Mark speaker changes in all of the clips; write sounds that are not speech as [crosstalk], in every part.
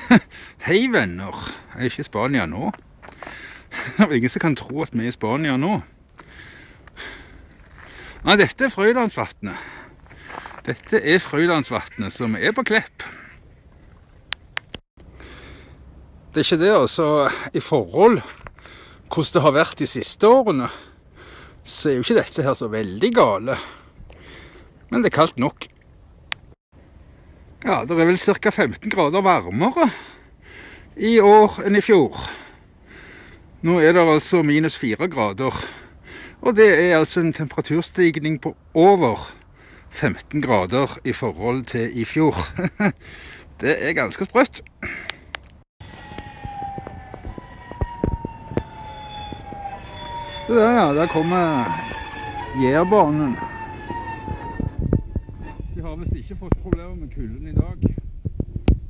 Speaker 1: [laughs] Hei, venner. Jeg er ikke i Spania nå. [laughs] Det er ingen som kan tro at vi er i Spania nå. Nei, dette er Frøylandsvatnet. Dette er Frøylandsvatnet, som er på Klepp. Det er ikke det, altså. I forhold hvordan det har vært de siste årene, så er jo ikke dette her så veldig gale. Men det er kaldt nok. Ja, det er vel ca. 15 grader varmere i år enn i fjor. Nå er det altså minus 4 grader. Og det er altså en temperaturstigning på over 15 grader i forhold til i fjor. [laughs] Det er ganske sprøtt. Så der, ja. Der kommer Jærbanen. De har visst ikke fått problemer med kulden i dag.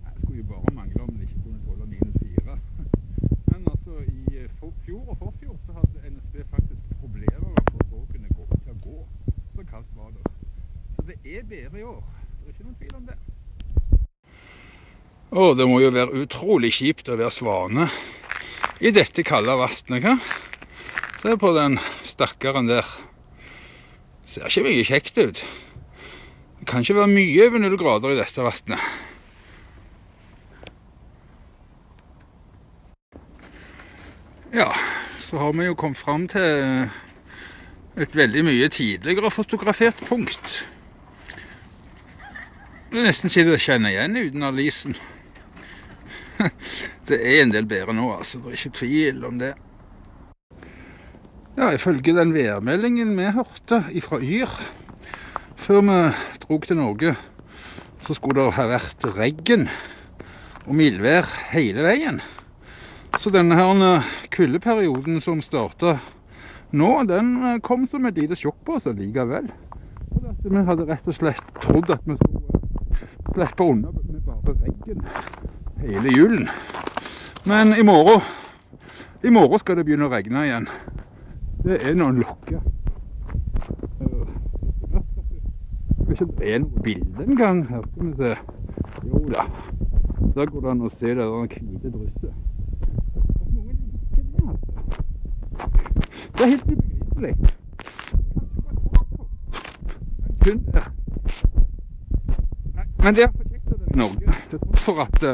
Speaker 1: Jeg skulle jo bare mangle om den ikke kunne tåle minus fire. [laughs] Men altså, i fjor og forfjor så hadde NSB faktisk problemer med å få togene til å gå. Så kaldt var det. Så det er bedre i år. Det er ikke noen tvil om det. Å, det må jo være utrolig kjipt å være svane i dette kalde vannet, hva? Se på den stakkaren der. Ser ikke mye kjekt ut. Det kan ikke være mye over null grader i dette vannet. Ja, så har vi jo kommet fram til et veldig mye tidligere fotografert punkt. Det er nesten så til å kjenne igjen uten alisen. Det er en del bedre nå, altså. Det er ikke tvil om det. Ja, ifølge den værmeldingen vi hørte fra Yr før vi dro til Norge, så skulle det ha vært regn og mildvær hele veien. Så denne her kuldeperioden som starta nå, den kom som et lite sjokk på oss likevel. Vi hadde rett og slett trodd at vi skulle slippe unna med bare regn hele julen. Men i morgen, i morgen skal det begynne å regne igjen. Det er noen lokker. Vet ikke det er noe bilde engang. Her skal vi se. Jo da. Der går det an å se det der hvite drysset. Noen liker det, altså. Det er helt ubegripelig. Kun der. Men det er for kjekt å det i Norge, til tross for at det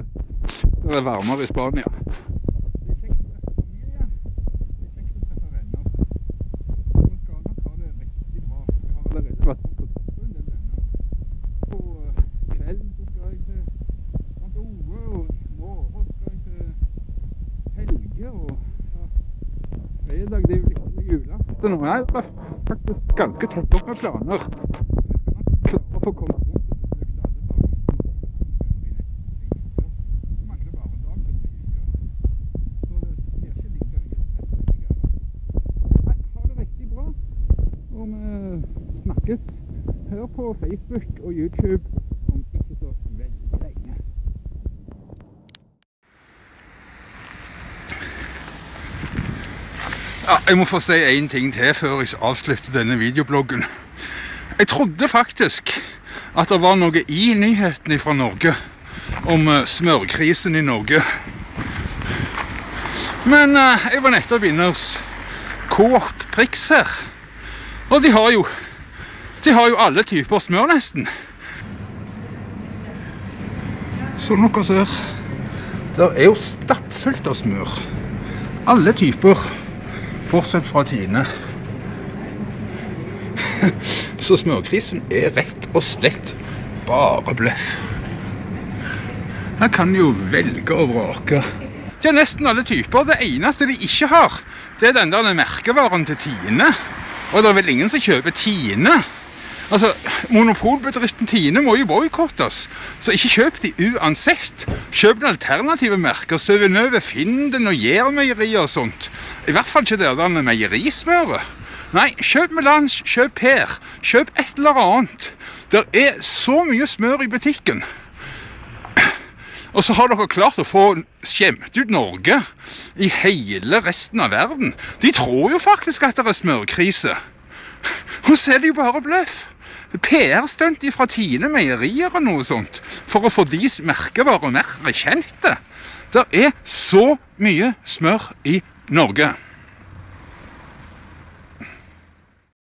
Speaker 1: er varmere i Spania. Fredag. Det er jo jula. julaften nå. Jeg er faktisk ganske tett opp med planer. Jeg klare å få komme rundt og besøke alle sammen. Det mangler bare en dag til nye uker. Så det blir ikke like mye stress likevel. Nei, ha det riktig bra. Og vi snakkes her på Facebook og YouTube om ikke så veldig lenge. Ja, jeg må få si en ting til før jeg avslutter denne videobloggen. Jeg trodde faktisk at det var noe i nyhetene fra Norge om smørkrisen i Norge. Men jeg var nettopp inne hos Coop Prix her. Og de har jo de har jo alle typer smør nesten. Som dere ser, det er jo stappfullt av smør. Alle typer. Bortsett fra Tine. [laughs] Så smørkrisen er rett og slett bare bløff. Han kan jo velge og vrake. De har nesten alle typer. Det eneste de ikke har, det er den der merkevaren til Tine. Og det er vel ingen som kjøper Tine. Altså, Monopolbedriften Tine må jo boikottes, så ikke kjøp de uansett. Kjøp noen alternative merker, Søvenøve, Finden og Jærmeieriet og sånt. I hvert fall ikke det der meierismøret. Nei, kjøp Melange, kjøp Per, kjøp et eller annet. Det er så mye smør i butikken. Og så har dere klart å få skjemt ut Norge i hele resten av verden. De tror jo faktisk at det er smørkrise. Hun er det jo bare bløff. PR-stunt fra Tine Meierier og noe sånt, for å få deres merkevarer mer kjente. Det er så mye smør i Norge.